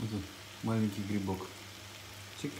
Вот тут маленький грибок. Чик.